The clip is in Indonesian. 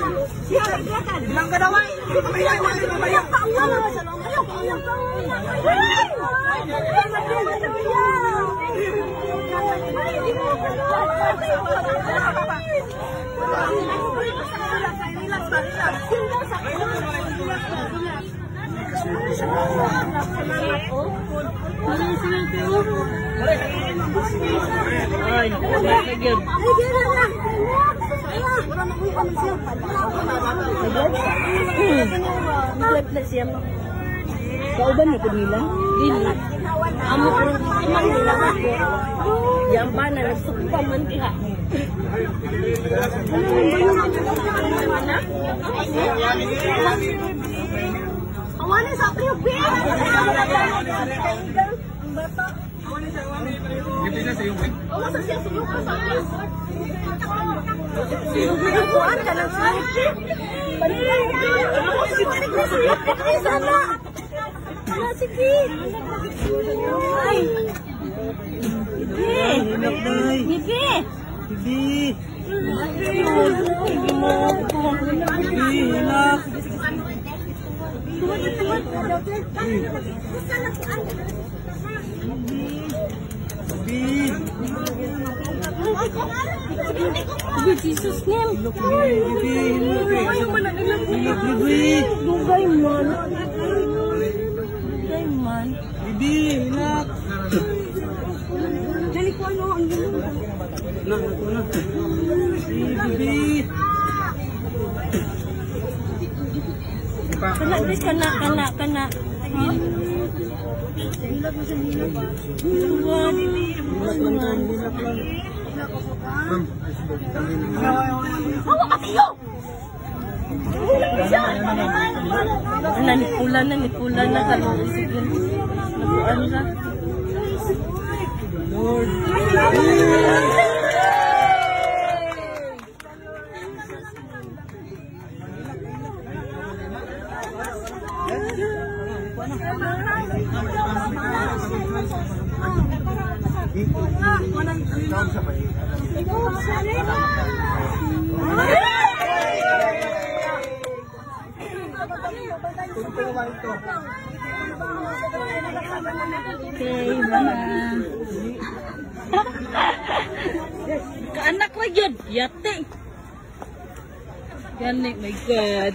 Bilang ka daw ay. Mamaya, mamaya, mamaya. Ayaw ka, ayaw ka. Yun. Kauban na po nila? Dili. Amo ko imang nila ako. Yang ba na nagsukpa man diha. Awanin sa priyo, Bi! Ang bata. Oo, sa siya suyok ka sa. Suyukuan ka ng suyok. Ako, siyukuan ka suyok. Ay, sana. Ah, sige. Ay. Bibi. Bibi. Bibi! Bibi, Jesus name. Bibi! Dugay man. Dugay man. Bibi! Dali ko ano ang! Kana kana kana mo sa. Hawa ka tiyo. Ano, nipulan na, nipulan na ka. Sige. Nabuan na. Lord! Okay, bye. Kaanak ra yun. Yate. Yan, my God.